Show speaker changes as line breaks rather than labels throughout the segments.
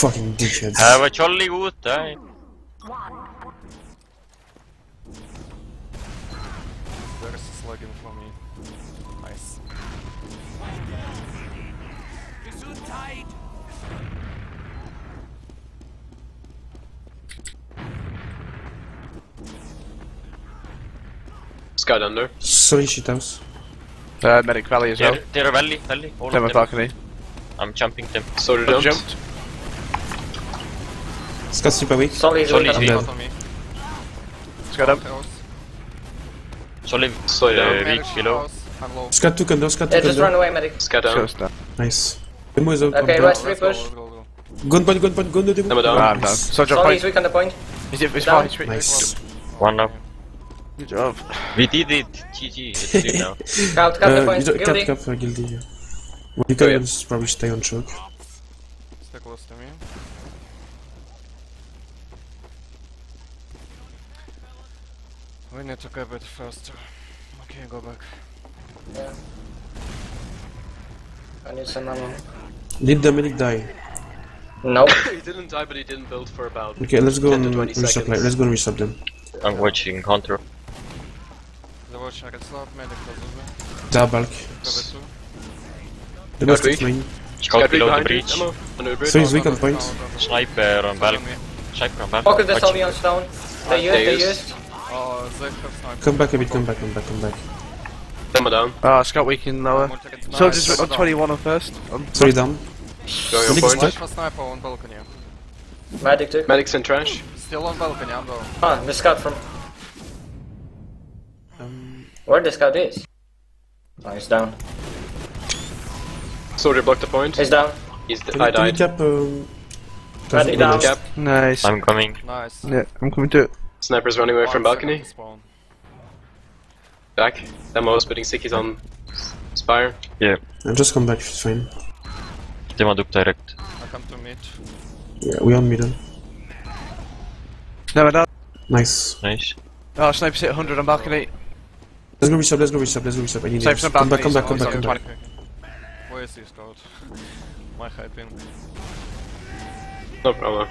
Fucking dickheads.
Här var Charlie ute.
There's slugging for me. Nice.
Sky under.
Sorry, shithouse.
Uh, medic valley as er- well.
They're, they're valley, valley. All
Them
of them.
balcony.
I'm jumping them.
Soldier
Jumped.
Jumped.
jumped.
Scout super weak.
Solly is
Solly
weak
is
on
weak.
dead.
Me.
Let's go
Solid. Uh,
down.
below.
house. I'm low.
Scout took
Yeah,
took
just run away, medic.
Sky down.
Just down.
Nice. Demo is out.
Okay,
on
let's
top.
Let's go,
repush.
let's go, let's go.
Gun point, gun point, gun to demo.
Demo down.
Ah, I'm. Soldier
Solly
point.
is weak on the point.
Is it? It's
Down.
fine.
Nice.
One up.
Good job.
We did it. GG. Let's do it now.
Count, count the point.
you don't,
Guilty.
cap, cap, uh, guilty. yeah. Well, you
Oh,
can
yeah.
probably stay on choke.
Stay close to me. We need to go a bit faster. Okay, go back.
Yeah. I need some ammo.
Did the medic die?
Nope.
he didn't die, but he didn't build for about.
Okay, let's go
10
and
to 20
resupply. Let's go and resup them.
I'm watching counter.
The watch I can stop. Medic close over.
Da bulk. The ghost
weak.
is mine.
Scout below the
behind you.
breach.
Ammo. Under the bridge.
So he's weak on
down,
point.
down, down.
Sniper on balk.
Follow me.
Sniper on balk.
Focus the
Watch.
Solly on stone. They used,
they
they
used.
Used.
Oh, they.
Come back a bit, come back, come back, come back.
Demo down.
Ah, Scott weak in lower.
One ticket. Nice.
Soldiers on
Down.
21 on first. On
Sorry, down.
Going on
Medic
point.
Watch sniper on balcony.
Medic took.
Medics in trash.
Still on balcony, I'm down.
Ah, the scout from. Where the scout is? Oh, he's down.
Soldier blocked the point.
He's down.
He's
Can
I
you, can you
died.
cap, um...
Medic down.
Cap.
Nice.
I'm coming.
Nice.
Yeah, I'm coming to it.
Snipers running away
One
from balcony.
to spawn.
Back. Demo spitting stickies on Spire.
Yeah.
I'll just come back, it's fine.
They want direct.
I come to mid.
Yeah, we on middle.
Never down.
Nice.
Nice.
Oh, snipers hit 100 on balcony.
Let's go resup, let's go resup, let's go resup. I need
Snipers
names.
on
Come back,
balcony.
come back, come back, come
Soldiers on
back.
Where is he, scout? My hyping.
No problem.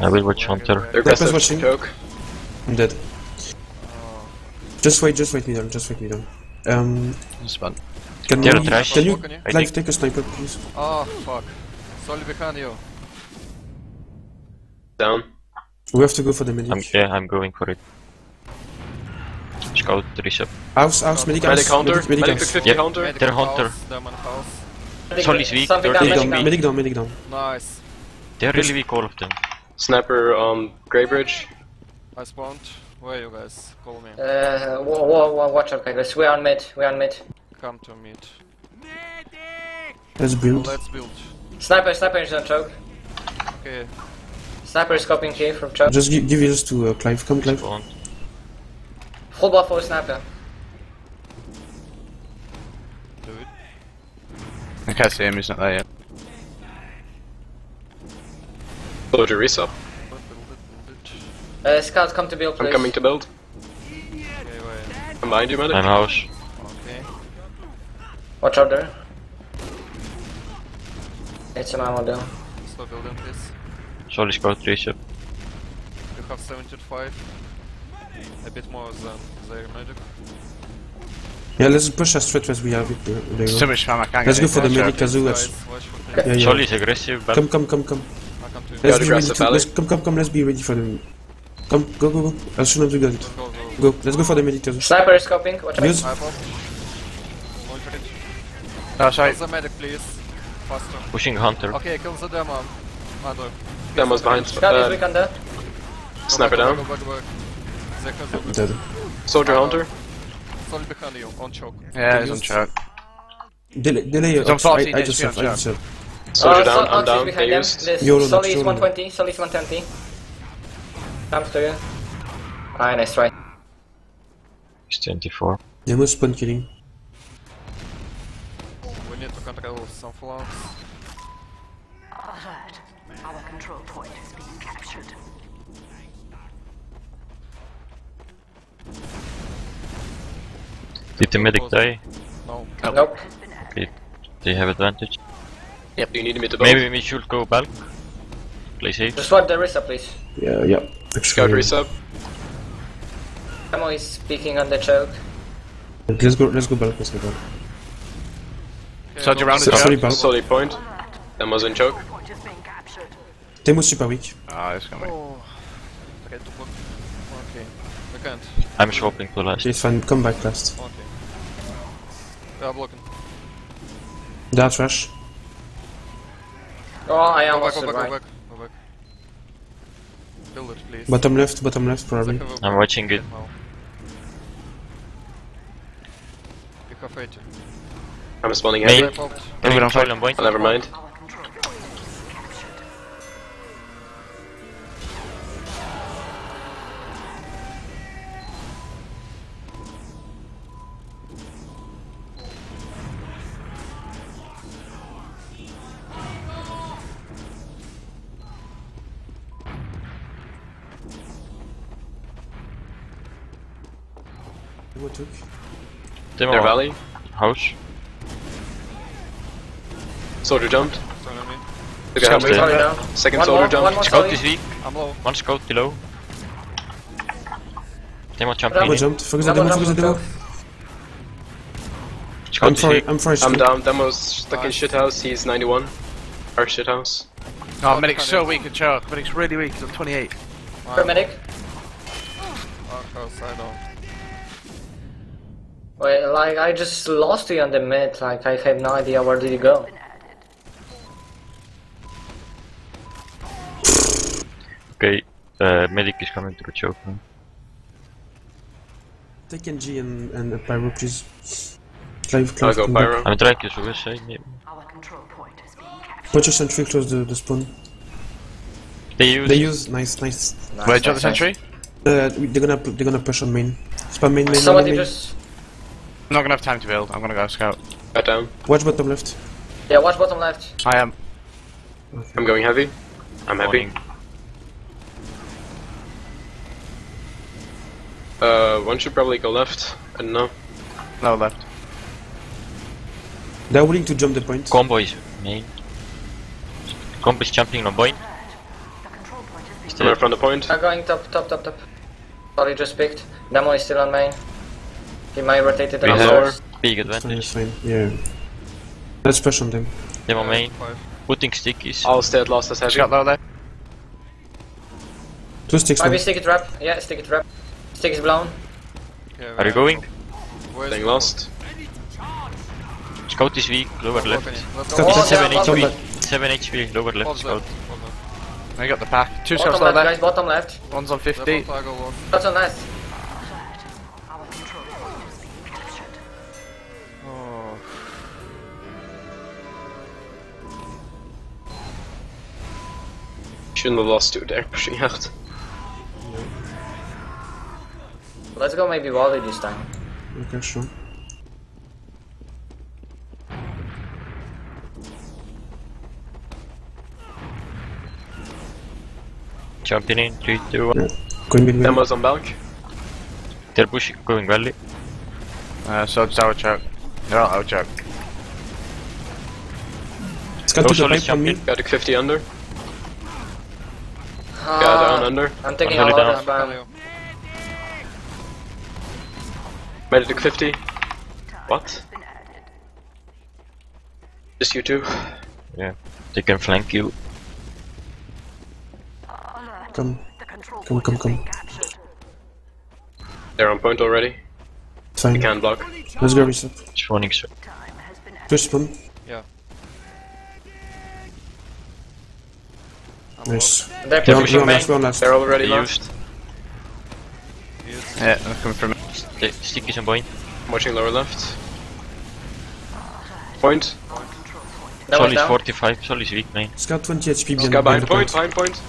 I will watch hunter.
They're
That was watching.
Choke.
I'm dead. Just wait, just wait middle, just wait middle. Um,
Spawn.
can
They're
you,
trash.
can you,
Can you?
I
Clive,
think-
take a sniper, please?
oh fuck. Solly behind you.
Down.
We have to go for the medic.
I'm yeah. I'm going for it. Scout resup.
House, house, medic,
Medic counter.
Medic, medic
Medic took
house.
50
Yep.
counter.
Medic
They're
on
hunter.
house, Demon house.
Medic-
Solly is weak,
Something
dirty
down,
Medic
is
medic
down,
down.
medic down, medic down.
Nice.
They're really weak, all of them.
Sniper on Grey Bridge.
I spawned. Where are you guys? Call me.
Uh, whoa, whoa, whoa, watch out, guys. We're on mid. We're on mid.
Come to mid.
Let's build.
Let's build.
Sniper, sniper is on choke.
Okay.
Sniper is copying key from choke.
Just give, give yours to uh, Clive. Come, Clive.
Spawn.
Full buff for sniper.
Do it.
I can't see him, he's not there yet.
Soldier resup.
Build it, build it, build it.
Uh, scouts come to build, please.
I'm coming to build.
Okay, wait.
I'm behind you, medic.
I'm house.
Okay.
Watch out there. Need some ammo though.
Stop building, please.
Solid scout resup.
You have 75. A bit more than their magic.
Yeah, let's push as straight as we have it. Uh, there you
much spam, I can't
Let's go for the
any
medic
pressure.
Kazu.
Guys,
Let's,
watch for
Okay.
yeah, yeah.
Solid is aggressive, but
Come, come, come, come.
I come to you.
Let's be ready
aggressive
to. Let's come, come, come. Let's be ready for them. Come, go, go, go. I'll shoot them together.
Go, go, go.
Go. Let's go for the medic
Sniper is scoping. Watch out.
Use.
I pop. One.
Oh, sorry.
Kill the medic, please. Faster.
pushing hunter.
Okay, kill the demo. Mother.
Demo's behind.
Scout
Uh,
weak on that.
sniper down.
Go back, go back. They have the
Dead.
Soldier hunter.
Solid behind you, on choke.
Yeah, he's on choke.
Delay, delay.
It's on
I, I just
HP
have, I just have.
Soldier
Uh,
down.
Sol-
I'm down. They
behind them.
used.
This
Yolo
Solly is 120. Solly is 120. Comes to you. Ah, nice try.
It's 24.
Demo spawn killing.
We need to control some flanks.
Alert. Our control point is being captured.
Did the medic die?
No.
Nope.
They have advantage.
Do you need me to build?
Maybe we should go bulk. play safe.
Just wipe the Risa, please.
Yeah, yep. yeah.
Scout
Actually,
resup.
Demo is speaking on the choke.
let's go. Let's go back. Let's go back.
Okay,
Soldier
go-
round
So,
the
sorry,
choke.
Bal.
Point. Demo's in choke.
Point is being captured.
Temu's super weak.
Oh, it's gonna.
Oh. Okay, to block. Okay. We can't.
I'm swapping to last.
Okay, it's fine. Come back last.
Okay. We are blocking.
They are trash.
Oh, I
Go back, go back, go back, go back. Build it, please.
Bottom left. Bottom left, probably.
I'm watching it.
You have 80.
I'm spawning
Main.
heavy.
Wipe out.
Move it on fire.
point.
Oh, never mind.
Demo took.
Demo
Their valley.
house.
Soldier jumped.
Turn on me.
Took a
Scout
hammer.
Sorry, down.
Second
One
soldier
more,
jumped.
one more
Scout is weak.
I'm low.
One scout below. Demo
Bravo.
Demo jumped. Focus the
Double
demo. Focus the
jump,
demo. I'm
Scout is
for it.
weak.
I'm for.
I'm down. Demo's stuck in
Nice.
shithouse. He's 91. Our shithouse.
Oh, Medic's so weak at choke. Medic's really weak. He's on 28.
Paramedic.
Our house, I don't.
Wait, like, I just lost you on the mid. Like, I have no idea where did you go.
Okay. Uh, medic is coming to the choke now.
Take NG and and a pyro, please. Clive,
I'll go
come back.
pyro.
I'm trying to suicide maybe.
Our control point is being captured.
Put your sentry close the, the spawn.
They use.
They use nice, nice.
Nice,
Wait,
nice,
the sentry.
Uh, they're gonna they're gonna push on main. Spam main, main, main,
Somebody
main.
just.
I'm not gonna have time to build. I'm gonna go scout.
Got down.
Watch bottom left.
Yeah, watch bottom left.
I am.
I'm going heavy. I'm happy.
Morning.
Uh, one should probably go left. I don't know.
No left.
They're willing to jump the point.
Combo is main. Combo is jumping on point.
The control point is
Still
I'm from the point.
I'm going top, top, top, top. Sorry, just picked. Demo is still on main. He might rotate it
We have
first.
big
It's fine, it's
advantage.
fine. Yeah. Let's push on them.
Demo main. Putting stickies.
I'll stay at last as heavy.
Scout low there.
Two sticks now.
Maybe stick it trap. Yeah, stick it trap. Stick is blown.
Okay,
Are you
we
going?
Where's
Staying lost.
Scout is weak. Lower left.
Balcony. Let's
Scout
go.
is
Oh,
Seven
yeah,
HP. Seven HP. Lower left. Scout.
left.
I got the pack. Two scouts
Bottom left, guys. Bottom left.
One's on
Left
50.
on Tiger Wolf.
That's on left.
Shouldn't have lost two there. Pushing out.
Let's go maybe Wally this time.
Okay, sure.
Jumping in. Three, two, one.
Yeah. Going midway.
Demo's on bank.
They're pushing. Going valley.
Uh, Soldier's out choke. They're all out choke.
Scout
Oh,
to the
solid
pipe on me.
Got a 50 under. Got down under.
I'm taking a lot of spam.
Medic 50. What? Just you two.
Yeah. They can flank you.
Come. Come, come, come.
They're on point already.
It's fine.
We can't block.
Let's go reset.
Spawning. So.
Time has been.
Push spawn.
Yeah.
Nice.
They're
They're
on,
pushing
we're
main.
last, we're on last.
They're already
They
last.
used.
Yeah, they're coming from.
St- stickies on point.
I'm watching lower left. Point.
That
Sol
was
is
down.
45. Sol is weak main.
Scout 20 HP behind,
Scout behind
the
point. Behind point.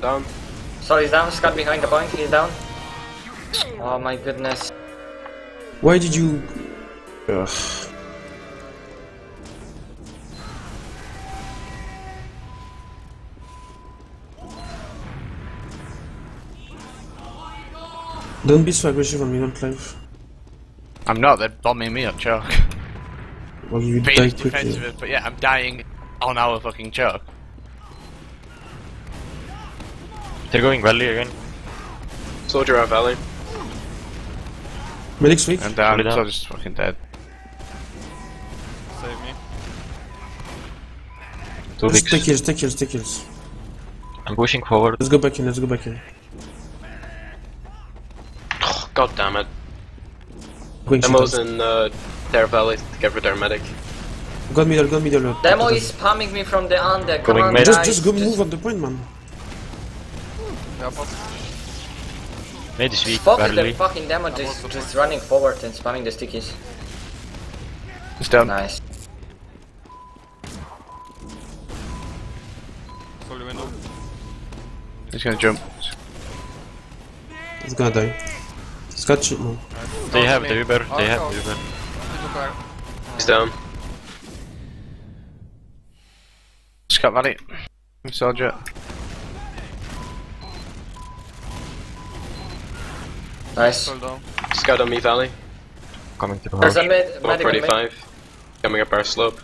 Down.
Sorry, he's down. Scott behind the point. He's down. Oh my goodness.
Why did you... Ugh. Don't be so aggressive on me, not live.
I'm not. They're bombing me up choke.
Well, you
Being
die
as
quickly.
defensive, but yeah, I'm dying on our fucking choke.
They're going valley again.
Soldier out valley.
Medic's weak.
And down,
Fully down.
Soldier's fucking dead.
Save me.
Two
Just take
weeks.
kills, take kills, take kills.
I'm pushing forward.
Let's go back in, let's go back in.
God damn it.
Going
Demo's
shit
in uh, Terra Valley to get rid of their medic.
out. Go middle, go middle.
Demo is spamming me from the under. Come
Going
on,
mid.
Just, just go move on the point, man.
Yeah, but
Made is weak,
Focus the fucking demo just, just running forward and spamming the stickies.
It's down.
Nice.
solely.
He's gonna jump.
It's gonna die. Scott shit, man.
They have the Uber, they have the Uber.
Little car.
He's down.
Scott Valley. Soldier.
Nice.
Sol down.
Scout on me valley.
Coming to
There's
house.
a mid. Medic on mid.
145. Coming up our slope.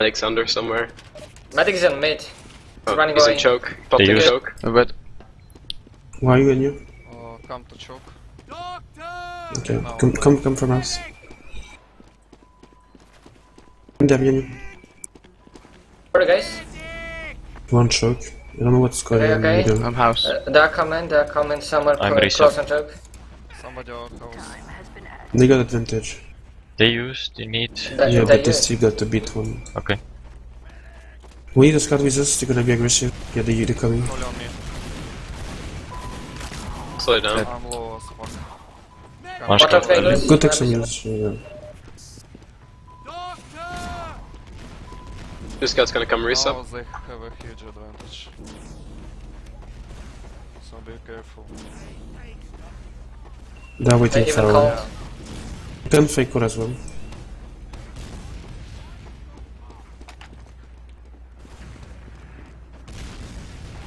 Medic's under somewhere.
Medic is on mid. He's
Oh,
running
he's
away.
in choke. Popped in choke.
A bit.
Why are you and you?
Uh, come to choke.
Okay, come, come, come from us. Come there, behind you.
Sorry guys.
One choke. I don't know what's going
Okay,
on in
okay.
middle.
I'm house.
Uh, they're coming. They're coming somewhere
I'm
clo-
reset.
close on choke.
Somebody out house.
They got advantage.
They use, they need.
They,
Yeah,
they
but they
use-
still got to beat one.
Okay.
We need a scout with us, they're gonna be aggressive. Yeah, they, they're coming.
Solely on me.
Slow down.
I'm low as fuck.
One
Watch
scout
out,
valley.
Vegas.
Go take some use. Yeah.
This guy's gonna come
Now
resup.
they have a huge advantage. So be careful.
They're
They
waiting
even
for
called.
our... Can fake core as well.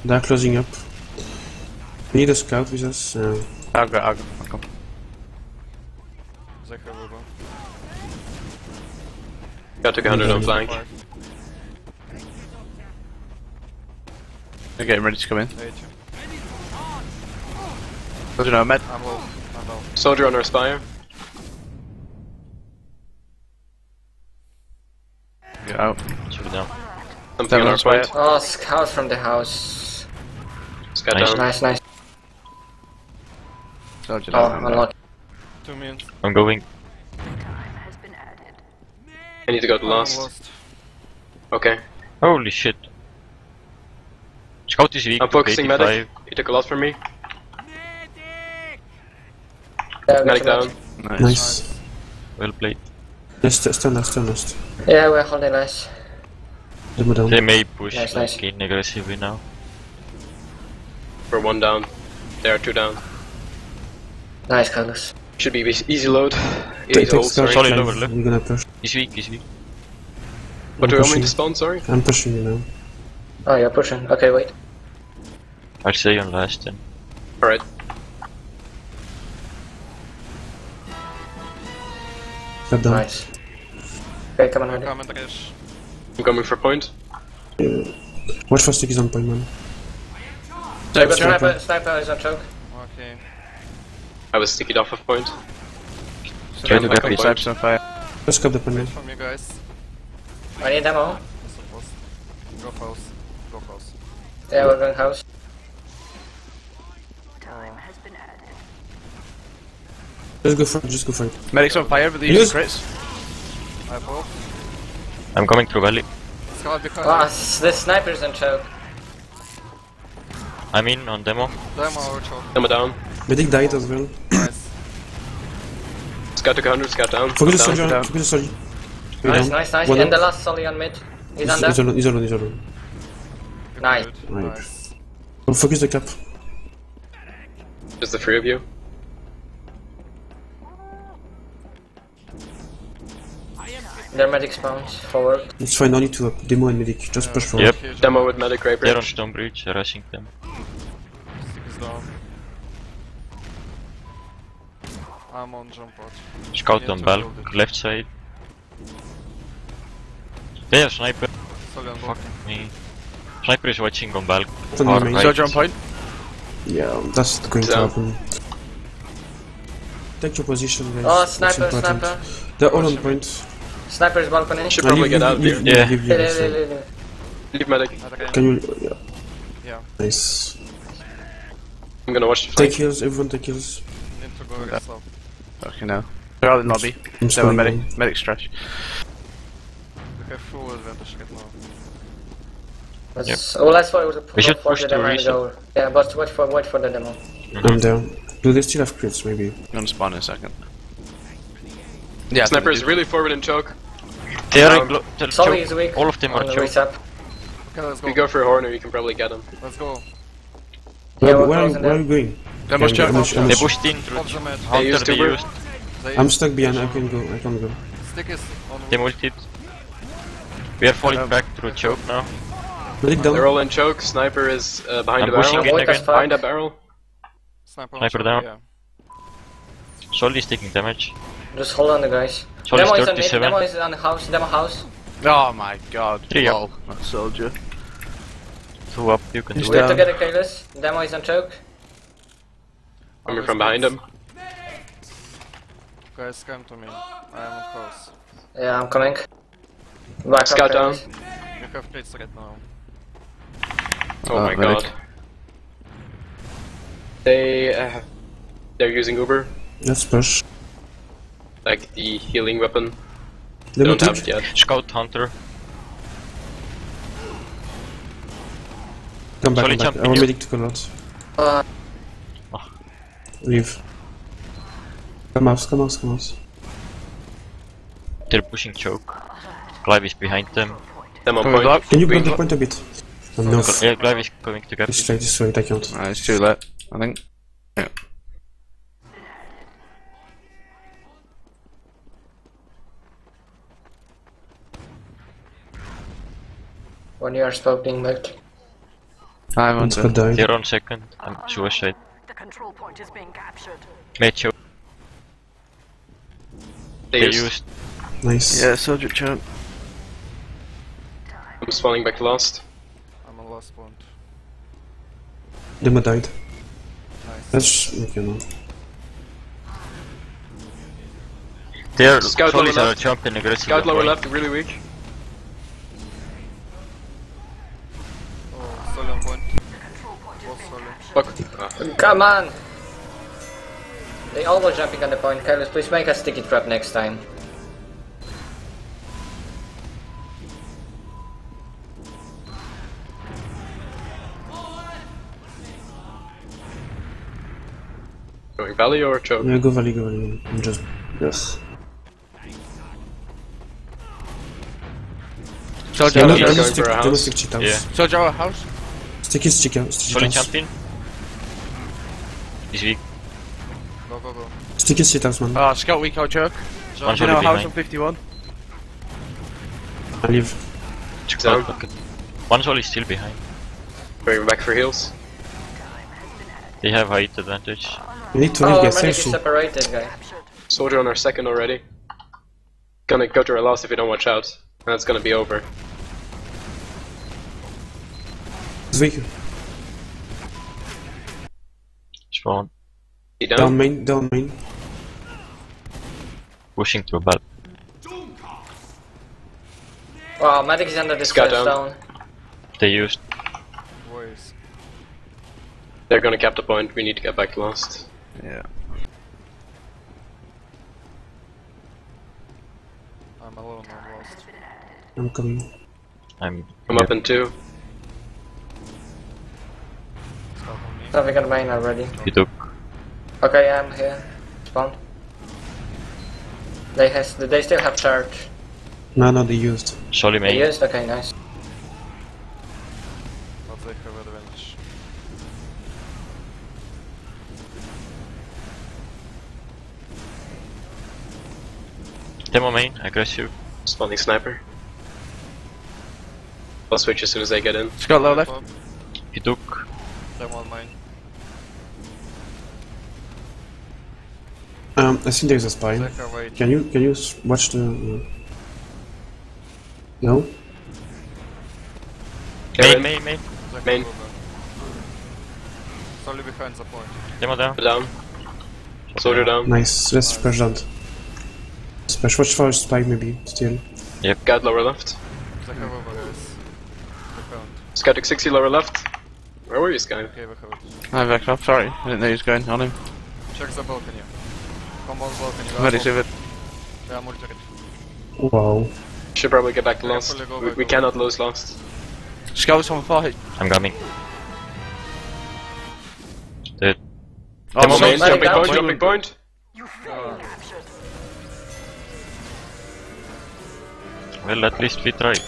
They're closing up. We need a scout with us. Uh,
I'll go, I'll go. I'll come.
They have Uber.
Got took 100 on flank.
Five.
They're getting ready to come in.
80.
Soldier no med.
I'm low. I'm down.
Soldier on our spire.
Get out.
Shoot it down.
Something
Down
on
on
our
spire.
Oh, scout from the house.
Scout
Nice.
down.
Nice, nice.
Soldier
Oh,
down.
unlocked.
Two minutes.
I'm going.
has been added.
I need to go to last.
lost.
Okay.
Holy shit. Scout is weak.
I'm focusing
85.
medic. He took a lot from me.
Yeah,
Medic
got
down.
Nice.
nice.
Well played.
Let's st- stand last, stand last.
Yeah, we're holding nice.
They may push
Nice,
like
nice.
in aggressively now.
We're one down. They are two down.
Nice, Carlos.
Should be easy easy load.
Take,
Easy
take
hold,
scout.
sorry.
Solid
Clive.
overlook.
We're gonna push.
He's weak, he's weak.
What do
I'm
you want me
pushing.
to spawn, sorry?
I'm pushing you now.
Oh, you're pushing. Okay, wait.
I'll stay on last then.
Alright.
Step down.
Nice. Okay, come on,
I'm
ready.
coming to cash.
I'm coming for point.
Watch for stickies on point, man.
I got
Sniper.
sniper, sniper is on choke.
Okay.
I was stickied off of point.
Try to get the
point.
snipers on fire.
Let's scout the point now.
Wait for me, guys.
I need ammo.
That's supposed. Go house. Go house.
Yeah, we're going house.
Time has been added.
Just go for it, just go for it.
Medic's on fire, but they're
Use-
crits.
I pull.
I'm coming through valley.
Scout behind.
Ah, s- the sniper's on choke.
I'm in on demo.
Demo or choke.
Demo down.
Medic died as well.
Nice.
Scout took 100, scout down.
Focus the soldier, focus the soldier.
Nice,
down.
nice, nice.
One
And the last Solly on mid. He's
He's,
under.
he's alone, he's alone, he's alone.
Good
Nice.
Right.
Nice.
Focus the cap.
Just the three of you.
Their medic spawns forward.
It's fine, only two up. Demo and medic. Just push forward.
Yep.
Demo with medic right
They're on stone bridge, rushing them.
Stick is down. I'm on jump out.
Scout
Need
on
to
bulk,
build it.
left side. They have sniper. Fuck me. Sniper is watching on bulk.
on
Far
the main.
right.
Point.
Yeah, that's going to happen. Take your position, guys.
Oh, sniper, sniper.
They're all on point.
Sniper is balcony.
Should probably
leave-
get out
leave-
here.
leave-
Yeah.
leave-
Leave,
leave,
medic.
Okay.
Can you? Yeah.
Yeah.
Nice.
I'm gonna watch the
Take
flank.
heals. Everyone take heals.
Fucking hell. They're all in lobby.
I'm
They were medic.
one.
Medic's trash.
We have full advantage right now.
Let's, well, let's wait for,
We should
for
push
the
to
demo and go. Yeah, but wait for wait for the demo.
I'm there. Do they still have crits? Maybe.
I'm gonna spawn in a second. Yeah, I
Sniper is really forward in choke.
They are
Um,
in glo- the
Sully
choke.
is weak.
All of them are
on the
choke.
reset.
Okay, let's
If
go.
you go for a horner, you can probably get him.
Let's go.
Where,
we're
where, are, where are you going?
Demos
Yeah,
choke.
I'm
They pushed in through
the match.
They
Hunter,
used
they used.
They
I'm stuck behind. I can go. I can go.
stick is on.
They multed. We are falling back through choke now.
Medic down.
They're all in choke. Sniper is uh, behind
I'm
the
pushing
barrel.
in again.
Behind that barrel.
Sniper, on
Sniper
choke,
down.
Yeah.
Solly is taking damage.
Just hold on the guys.
Sully's
demo is on mid.
37.
Demo is on the house. Demo house.
Oh my god.
Three up.
Lol. Soldier.
Two up, you can
He's
do
We
it.
have to
down.
get a Kalis. Demo is on choke.
Coming from behind him.
Guys, come to me. I am close.
Yeah, I'm coming. Back
Scout
up,
down.
You have plates right now.
Oh
Uh,
my
medic.
god. They uh, they're using Uber,
Let's push.
like the healing weapon.
They
They don't have it yet.
Scout Hunter.
Come back.
Solly
Come back.
jump
Our
in.
medic took a lot.
Uh,
Leave. Come out. Come out. Come out.
They're pushing choke. Clive is behind them.
Them on
Can
point.
block?
Can you
Green
block the point a bit? Oh, no.
Yeah, Clive is going to get
It's straight. It's straight. I can't.
Uh, it's too late, I think. Yeah.
when you are spouting back.
I want
Let's go
to.
die.
They're on second. I'm suicide.
The control point is being captured.
Made choke.
They
They
used.
used.
Nice.
Yeah, soldier choke.
I'm spawning back last.
I'm on last point.
Demo died.
Nice.
That's okay now.
They're
Scout lower
are
left.
jumping aggressive.
Scout lower left, really weak.
Oh, Sully on point. Both Sully.
Fuck.
Come on! They always jumping on the point. Kalis, please make a sticky trap next time.
Going valley or choke?
Yeah, go valley. Go valley. I'm just. Yes.
Soldier,
Demo,
yeah,
demo
going
stick.
for house.
cheat house.
Yeah.
soldier our house.
Stick his cheat house.
Solly
Cheat house.
jumping. He's weak.
Go, go, go.
Stick his cheat house, man.
Oh, ah, scout weak, I'll choke.
One
In
Solly
our house on 51.
I leave.
Scout
Down.
bucket. One Solly is still behind.
Going back for heals.
They have height advantage.
We need to
Oh,
leave.
our
Get
medic is guy.
Soldier on our second already. Gonna go to our last if we don't watch out. And it's gonna be over.
It's weak.
Spawn.
He down?
Down main. Down main.
Pushing through bad.
Wow, medic is under this
Scout
first
down.
down.
They used.
Boys.
They're gonna cap the point. We need to get back last.
Yeah.
I'm alone, I'm lost.
I'm coming.
I'm.
I'm up in two.
Stop on me.
Something on main already.
He took.
Okay, I'm here. Spawn. They has they still have charge.
No, no, they used.
Solly
They
main.
used? Okay, nice.
But they have advantage.
Demo main. Aggressive.
Spawning sniper. I'll switch as soon as they get in.
Scout low left.
Up.
He took.
Them on mine.
I think there's a spy.
They have weight.
Can you can you watch the? Uh... No.
Main, main, main.
They
Main.
over. Charlie behind the point.
Demo down.
Down. Soldier down.
Nice. Let's splash down. Splash. Watch for spike maybe. Still. Yep.
Guard lower left.
They have over guys. They found.
Scatic 60 lower left. Where were you, Sky?
Okay, we have it.
I backed up, sorry. I didn't know he was going on him.
Check the balcony. Come on balcony.
I'm ready it.
Multi.
Wow.
Should probably get back to
Yeah,
last.
fully go
We,
back, go
cannot lose last.
Scouts on fire.
I'm coming. Dude,
Oh,
Demo
shit.
main.
Jumping point, jumping point.
You failed
well at least we tried.